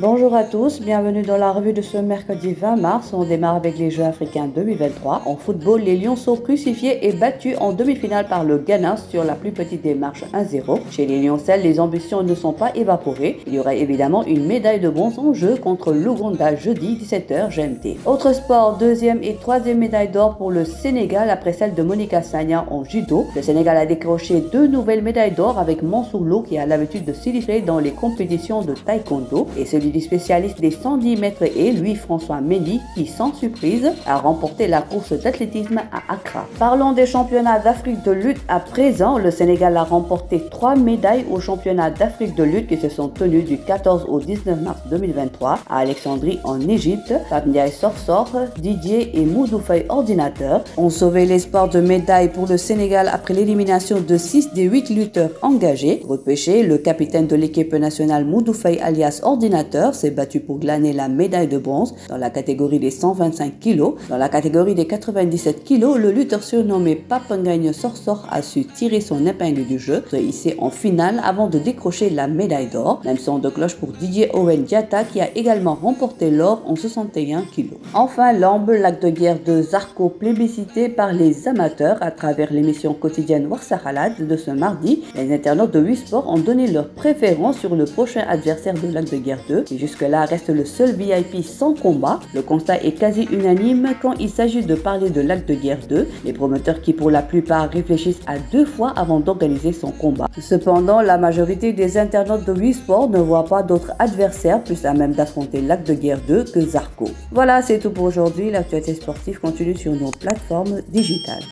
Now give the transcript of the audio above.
Bonjour à tous, bienvenue dans la revue de ce mercredi 20 mars. On démarre avec les Jeux africains 2023. En football, les Lions sont crucifiés et battus en demi-finale par le Ghana sur la plus petite démarche 1-0. Chez les Lioncelles, les ambitions ne sont pas évaporées. Il y aura évidemment une médaille de bronze en jeu contre l'Ouganda jeudi 17h GMT. Autre sport, deuxième et troisième médaille d'or pour le Sénégal après celle de Monica Sagna en judo. Le Sénégal a décroché deux nouvelles médailles d'or avec Mansour qui a l'habitude de s'illustrer dans les compétitions de taekwondo et celui du spécialiste des 110 mètres et Louis-François Mendy, qui sans surprise a remporté la course d'athlétisme à Accra. Parlons des championnats d'Afrique de lutte à présent. Le Sénégal a remporté trois médailles aux championnats d'Afrique de lutte qui se sont tenus du 14 au 19 mars 2023 à Alexandrie en Égypte. Fabien Sorsor, Didier et Moudoufaï Ordinateur ont sauvé l'espoir de médailles pour le Sénégal après l'élimination de 6 des 8 lutteurs engagés. Repêché, le capitaine de l'équipe nationale Moudoufaï alias Ordinateur s'est battu pour glaner la médaille de bronze dans la catégorie des 125 kg. Dans la catégorie des 97 kg, le lutteur surnommé Papangagne Sorsor a su tirer son épingle du jeu, se hisser en finale avant de décrocher la médaille d'or. Même son de cloche pour Didier Owen Diata qui a également remporté l'or en 61 kg. Enfin, l'amble lac de guerre de Zarco plébiscité par les amateurs à travers l'émission quotidienne Warsahalad de ce mardi. Les internautes de 8 sports ont donné leur préférence sur le prochain adversaire de lac de guerre 2 qui jusque-là reste le seul VIP sans combat. Le constat est quasi unanime quand il s'agit de parler de l'acte de guerre 2, les promoteurs qui pour la plupart réfléchissent à deux fois avant d'organiser son combat. Cependant, la majorité des internautes de Wii Sport ne voient pas d'autres adversaires plus à même d'affronter l'acte de guerre 2 que Zarco. Voilà, c'est tout pour aujourd'hui. L'actualité sportive continue sur nos plateformes digitales.